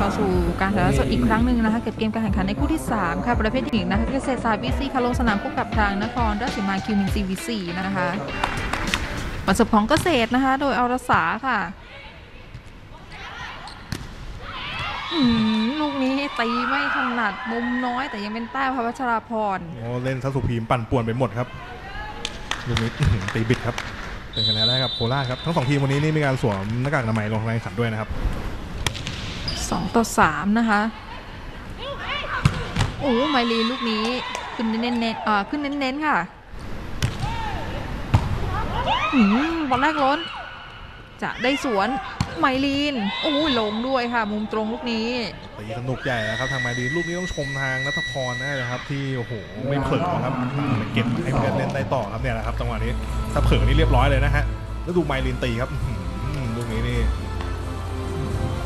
เข้าสู่การถ่ายทอดสดอีกครั้งหนึ่งนะคะเก็บเกมการแข่งขันในคู่ที่ 3 ค่ะ ประเภทหญิงนะคะเกษตรศาสตร์ VC ค่ะลงสนามพบกับทางนครราชสีมา QminC VC นะคะประสบของเกษตรนะคะ โดยอรสาค่ะอืมลูกนี้ตีไม่ถนัดมุมน้อยแต่ยังเป็นแต้มพระวัชราพรโอ้เล่นซะสุพีมปั่นป่วนไปหมดครับลูกนี้ตีบิดครับเป็นคะแนนแรกกับโคราชครับทั้งสองทีมวันนี้นี่มีการสวมหน้ากากอนามัยลงในแข่งขันด้วยนะครับ 2 ต่อ 3 นะคะโอ้ไมลีลูกนี้ขึ้นเน้นๆเอ่อขึ้นเน้นๆค่ะอืมบอลแรกล้น จะได้สวนไมลีนโอ้ลงด้วยค่ะ มุมตรงลูกนี้ตีสนุกใหญ่แล้วครับ ทางไมาดีลูกนี้ต้องชมทางนัทพรนะครับ ที่โอ้โหไม่เผลอครับเก็บให้เพื่อนเล่นได้ต่อครับเนี่ยนะครับจังหวะนี้ถ้าเผลอนี่เรียบร้อยเลยนะฮะแล้วดูไมลินตีครับ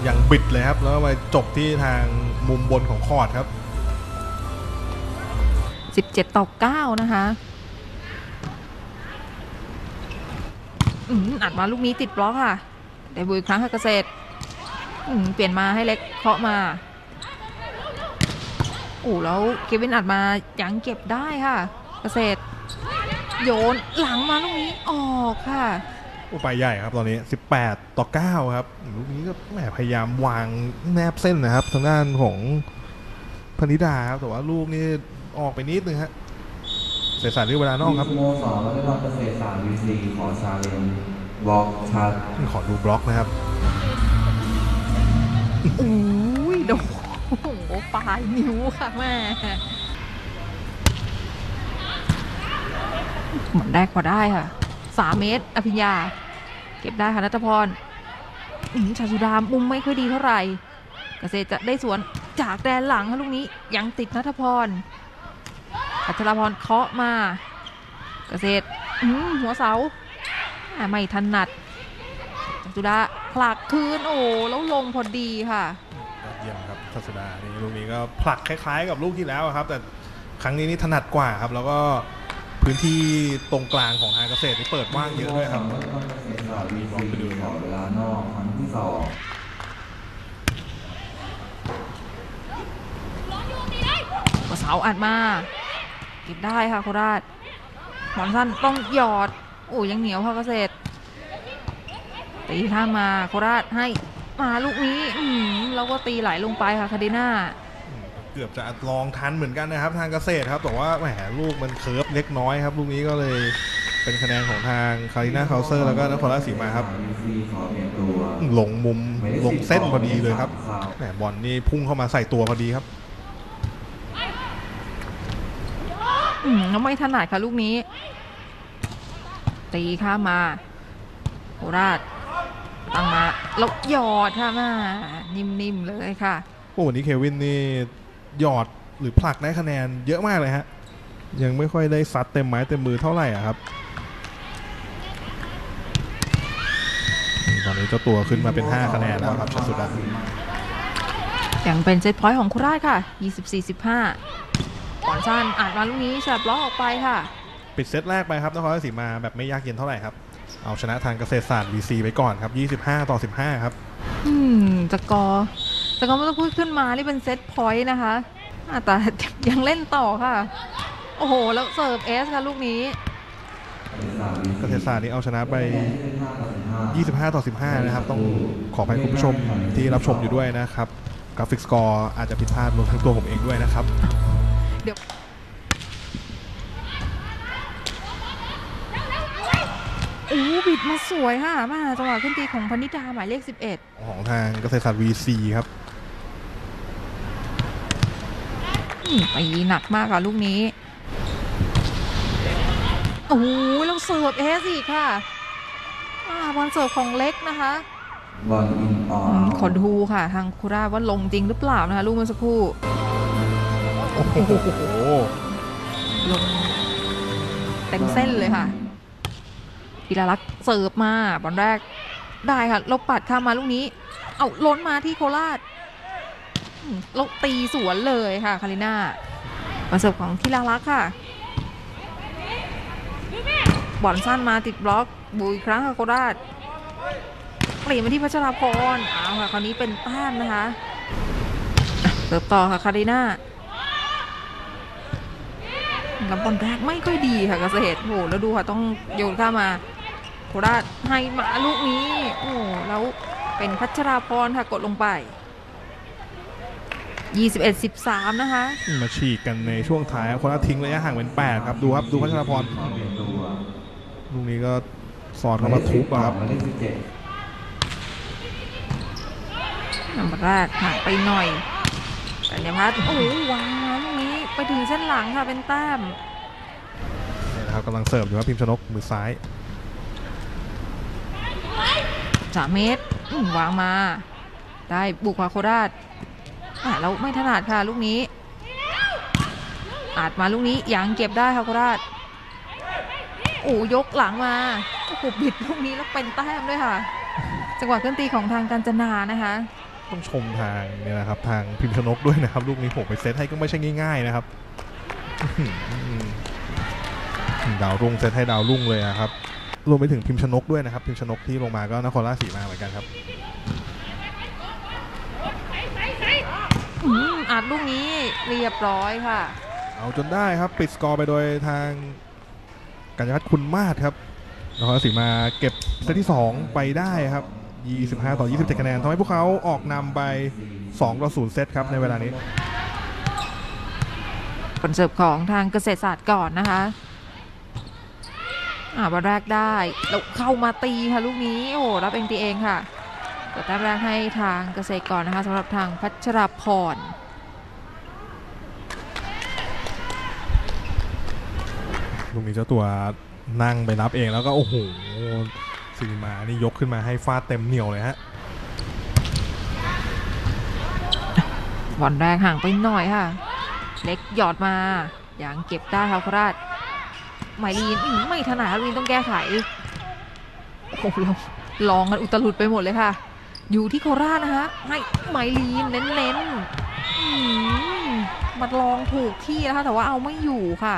อยังบิดเลยครับ แล้วไปจบที่ทางมุมบนของคอร์ดครับ 17 ต่อ 9 นะคะอืมอัดมาลูกนี้ติดบล็อกค่ะได้บุยครั้งค่ะเกษตรอืมเปลี่ยนมาให้เล็กเคาะมาโอ้แล้วเควินอัดมายังเก็บได้ค่ะ เกษตร โยนหลังมาลูกนี้ออกค่ะ ไปใหญ่ครับตอนนี้ 18 ต่อ 9 ครับลูกนี้ก็แหมพยายามวางแนบเส้นนะครับ ทางด้านของพนิดาครับ แต่ว่าลูกนี้ออกไปนิดนึงฮะเสียสารที่เวลานอกครับสโมสรและวัฒนเกษตรศาสตร์ VC ขอ challenge บล็อก touch ขอดูบล็อกนะครับอุ้ยโดนโอ้ปลายนิ้วค่ะแม่หมดแรกพอได้ค่ะสามเมตร อภิญญา เก็บได้ค่ะนัทพรชาสุดามมุมไม่ค่อยดีเท่าไหร่ เกษตรจะได้สวนจากแดนหลังค่ะลูกนี้ยังติดนัทพรอัชราพรเคาะมา เกษตรหัวเสาไม่ถนัดชาสุดาผลักคืนโอ้แล้วลงพอดีค่ะยอดเยี่ยมครับทัศดานี่ลูกนี้ก็ผลักคล้าย ๆ กับลูกที่แล้วครับ แต่ครั้งนี้นี่ถนัดกว่าครับ แล้วก็ พื้นที่ตรงกลางของทางเกษตรนี่เปิดว่างเยอะด้วยครับมสรและวัฒนเกษตรศาวอเวลานอกครั้งที่สองเสาอัดมาเก็บได้ค่ะโคราชบอลสั้นต้องหยอดโอ้ยังเหนียวค่ะเกษตรตีข้ามาโคราชให้มาลูกนี้ อืมแล้วก็ตีไหลลงไปค่ะคาริน่า เกือบจะลองทันเหมือนกันนะครับ ทางเกษตรครับแต่ว่าแหมลูกมัน curve เล็กน้อยครับ ลูกนี้ก็เลยเป็นคะแนนของทางคาริน่าเคาเซอร์แล้วก็นครราชสีมาครับ VC ขอเปลี่ยนตัวลงมุมลงเส้นพอดีเลยครับแหมบอลนี่พุ่งเข้ามาใส่ตัวพอดีครับอืมแล้วไม่ถนัดค่ะลูกนี้ ตีข้ามมาโคราชตั้งมาแล้วหยอดค่ะมานิ่มๆเลยค่ะโอ้วันนี้เควินนี่ หยอดหรือผลักได้คะแนนเยอะมากเลยฮะ ยังไม่ค่อยได้ซัดเต็มไม้เต็มมือเท่าไหร่อะครับนี่ตอนนี้เจ้าตัวขึ้นมาเป็น 5 คะแนนแล้วครับชัดสุดาอย่างเป็น set point ของโคราชค่ะ 24-15บอลสั้นอาจมาลูกนี้แฉลบบล็อกออกไปค่ะ ปิดเซตแรกไปครับนครราชสีมาแบบไม่ยากเย็นเท่าไหร่ครับ เอาชนะทางเกษตรศาสตร์ VC ไปก่อนครับ 25 ต่อ 15 ครับ อืมจะกอ จะกอไม่ต้องพูดขึ้นมานี่เป็น set point นะคะอะแต่ยังเล่นต่อค่ะ โอ้โห แล้วเสิร์ฟ ace ค่ะลูกนี้เกษตรศาสตร์นี่เอาชนะไป 25 ต่อ 15 นะครับ ต้องขออภัยคุณผู้ชมที่รับชมอยู่ด้วยนะครับ กราฟิกสกอร์อาจจะผิดพลาดรวมทั้งตัวผมเองด้วยนะครับ เดี๋ยวโอ้บิดมาสวยค่ะมาจังหวะขึ้นตีของพนิดาหมายเลข 11 ของทางเกษตรศาสตร์ VC ครับ อืมตีหนักมากค่ะลูกนี้ โอ้โหแล้วเสิร์ฟเอสอีกค่ะอ่าบอลเสิร์ฟของเล็กนะคะบอลอินอออืมร์ขอดูค่ะ ทางคุราชว่าลงจริงหรือเปล่านะคะ ลูกเมื่อสักครู่โอ้โหลงเต็มเส้นเลยค่ะธีรลักษณ์เสิร์ฟมาบอลแรกได้ค่ะ เราปัดข้ามมาลูกนี้ เอาล้นมาที่โคราช อืมเราตีสวนเลยค่ะคาริน่าบอลเสิร์ฟของธีรลักค่ะ บอลสั้นมาติดบล็อกบุยครั้งค่ะโคราชเปลี่ยนมาที่พัชราพรเอาค่ะคราวนี้เป็นต้มนนะคะเสิร์ฟต่อค่ะคาริน่ากับบอลแรกไม่ค่อยดีค่ะเกษตรโอ้โหแล้วดูค่ะต้องโยนข้ามาโคราชให้มาลูกนี้ โอ้แล้วเป็นพัชราพรค่ะกดลงไป 21-13 นะคะ มาฉีกกันในช่วงท้ายครับโคราชทิ้งระยะห่างเป็น 8 ครับ ดูครับ ดูพัชรพรเข้าเปลี่ยนตัวลูกนี้ก็สอดเข้ามาทุบอะครับหมายเลขสิบเจ็ดนำแรกห่างไปหน่อยกัญญาพัฒน์โอ้โหวางมาลูกนี้ไปถึงเส้นหลังค่ะเป็นแต้มนี่นะครับกำลังเสิร์ฟอยู่ครับพิมพ์ชนกมือซ้ายสามเมตรอืมวางมา ได้บุกขวาโคราช อะเราไม่ถนัดค่ะลูกนี้อาจมาลูกนี้ยังเก็บได้ค่ะโคราชโอ้ยกหลังมาโอ้โหบิดลูกนี้แล้วเป็นแต้มด้วยค่ะ จังหวะเคลื่อนตีของทางการจนานะคะ ต้องชมทางเนี่ยนะครับ ทางพิมพ์ชนกด้วยนะครับ ลูกนี้ผมไปเซตให้ก็ไม่ใช่ง่าย ๆนะครับดาวรุ่งเซตให้ดาวรุ่งเลยอะครับรวมไปถึงพิมพ์ชนกด้วยนะครับ พิมพ์ชนกที่ลงมาก็นครราชสีมาเหมือนกันครับ อืมอัดลูกนี้เรียบร้อยค่ะ เอาจนได้ครับปิดสกอร์ไปโดยทางกัญญาพัฒน์คุณมาศครับนครราชสีมาเก็บเซตที่ 2 ไปได้ครับ 25 ต่อ 27 คะแนนทำให้พวกเขาออกนำไป 2 ต่อ 0 เซตครับในเวลานี้ผลเสิร์ฟของทางเกษตรศาสตร์ก่อนนะคะ อ่าบอลแรกได้แล้วเข้ามาตีค่ะลูกนี้ โอ้โหรับเองตีเองค่ะ เปิดแต้มแรกให้ทางเกษตรก่อนนะคะสำหรับทางพัชรพรลูกนี้เจ้าตัวนั่งไปรับเองแล้วก็โอ้โหสีมานี่ยกขึ้นมาให้ฟาดเต็มเหนียวเลยฮะบอลแรกห่างไปหน่อยค่ะ เล็กหยอดมาอย่างเก็บได้ค่ะโคราชหมายลีนอื้อไม่ถนัดลีนต้องแก้ไขโอ้โหเราลองกันอุตลุดไปหมดเลยค่ะ อยู่ที่โคราชนะคะให้หมายลีนเน้นๆมมันลองถูกที่นะคะแต่ว่าเอาไม่อยู่ค่ะ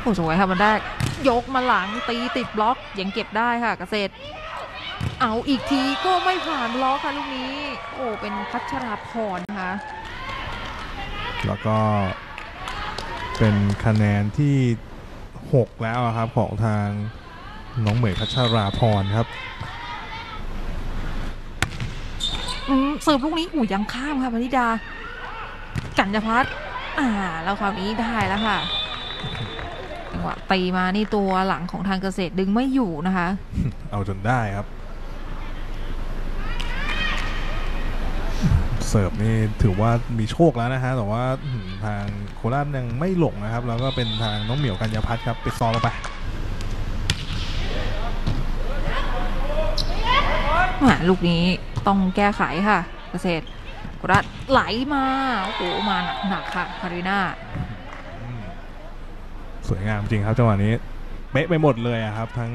โอ้สวยค่ะมันแรกยกมาหลังตีติดบล็อกยังเก็บได้ค่ะเกษตร เอาอีกทีก็ไม่ผ่านบล็อกค่ะลูกนี้ โอ้เป็นพัชราพรนะคะแล้วก็เป็นคะแนนที่ 6 แล้วครับของทาง น้องเหมยพัชราพรครับอืมเสิร์ฟลูกนี้อูยังข้ามค่ะพนิดา กัญญาพัฒน์อ่า แล้วคราวนี้ได้แล้วค่ะจังหวะตีมานี่ตัวหลังของทางเกษตรดึงไม่อยู่นะคะ เอาจนได้ครับ เสิร์ฟนี่ถือว่ามีโชคแล้วนะฮะแต่ว่าอื้อหือทางโคราชยังไม่หลงนะครับ แล้วก็เป็นทางน้องเหมียวกัญญาพัฒน์ครับปิดซองลงไป อ่า ลูกนี้ต้องแก้ไขค่ะเกษตรกรัดไหลมาโอ้โหมาหนักๆค่ะคาริน่าสวยงามจริงครับจังหวะนี้เป๊ะไปหมดเลยอะครับ ทั้ง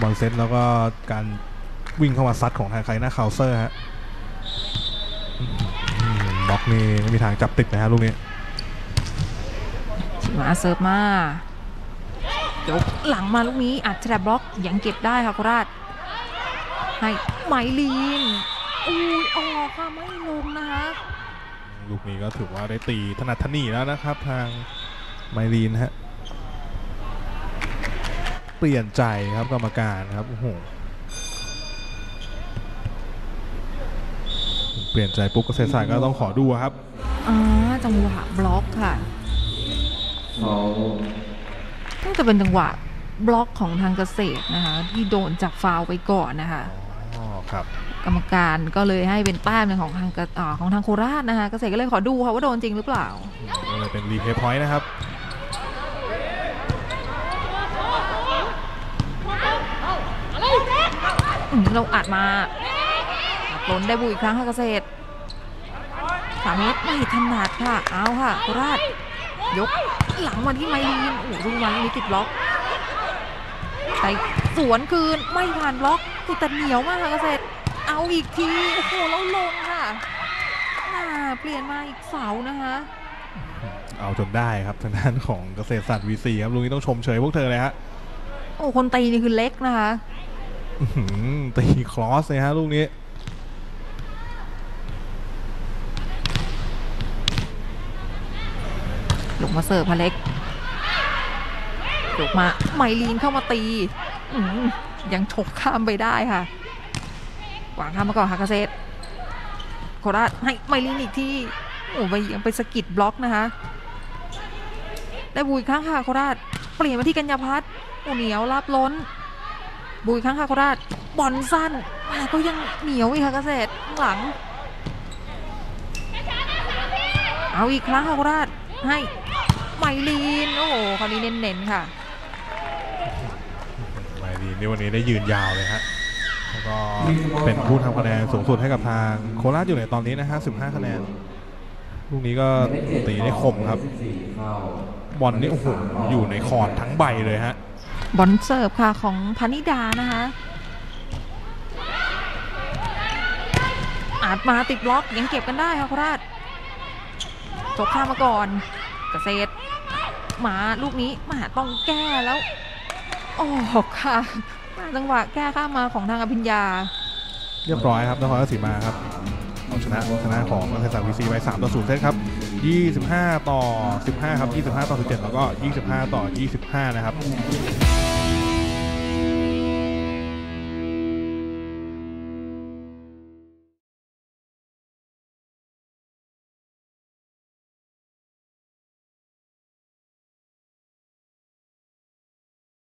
บอลเซตแล้วก็การวิ่งเข้ามาซัดของทางคาริน่าเคาเซอร์ฮะบล็อกนี่ไม่มีทางจับติดนะฮะลูกนี้มาเสิร์ฟมายกหลังมาลูกนี้อัดแฉลบบล็อกยังเก็บได้ค่ะโคราช ให้ไหมลีนอุ้ยออกค่ะไม่ลงนะคะลูกนี้ก็ถือว่าได้ตีถนัดถนีแล้วนะครับ ทางไมลีนฮะเปลี่ยนใจครับกรรมการครับโอ้โหเปลี่ยนใจปุ๊บเกษตรศาสตร์ก็ต้องขอดูครับอ่าจังหวะบล็อกค่ะเขาน่าจะเป็นจังหวะบล็อกของทางเกษตรนะคะที่โดนจากฟาวล์ไปก่อนนะคะอ๋อครับ กรรมการก็เลยให้เป็นแต้มในของทางกระอ่าของทางโคราชนะคะเกษตรก็เลยขอดูค่ะว่าโดนจริงหรือเปล่าก็เลยเป็น replay point นะครับอืมเราอัดมาอัดล้นได้บุยอีกครั้งค่ะเกษตรสามเมตรไม่ถนัดค่ะ เอาค่ะโคราชยกหลังมาที่ไมลีนโอ้โหดูมาลูกนี้ติดบล็อกแต่สวนคืนไม่ผ่านบล็อก สุดแต่เหนียวมากค่ะเกษตรเอาอีกทีโอ้โหแล้วลงค่ะเปลี่ยนมาอีกเสานะคะ เอาจนได้ครับทางด้านของเกษตรศาสตร์วีซีครับลุงนี้ต้องชมเชยพวกเธอเลยฮะโอ้คนตีนี่คือเล็กนะคะตีคลอสเลยฮะลูกนี้ลงมาเสิร์ฟพะเล็กลงมาไมลีนเข้ามาตี ยังฉกข้ามไปได้ค่ะหวางข้ามมาก่อนค่ะเกษตรโคราชให้ไมลีนอีกที่โอ้ไปยังไปสะกิดบล็อกนะคะได้บุยครั้งค่ะโคราชเปลี่ยนมาที่กัญญาพัฒน์โอ้เหนียวรับล้น บุยครั้งค่ะโคราชบอลสั้นแต่ก็ยังเหนียวอีกค่ะเกษตรหลัง เอาอีกครั้งค่ะโคราชให้ไมลีนโอ้โหคราวนี้เน้นๆค่ะ ไมลีนนี่วันนี้ได้ยืนยาวเลยฮะแล้วก็เป็นผู้ทำคะแนนสูงสุดให้กับทางโคราชอยู่ในตอนนี้นะฮะ15คะแนนลูกนี้ก็ตีได้คมครับเข้าบอลนี่โอ้โหอยู่ในคอร์ดทั้งใบเลยฮะบอลเสิร์ฟค่ะของพนิดานะคะอาจมาติดบล็อกยังเก็บกันได้ค่ะโคราชจบข้ามมาก่อน เกษตรมาลูกนี้มาต้องแก้แล้ว ออกค่ะจังหวะแก้ข้ามมาของทางอภิญญา เรียบร้อยครับนครราชสีมาครับเอาชนะชนะของเกษตรวีซีไป3ต่อ0เซตครับ 25 ต่อ 15 ครับ 25 ต่อ 17 แล้วก็ 25 ต่อ 25 นะครับ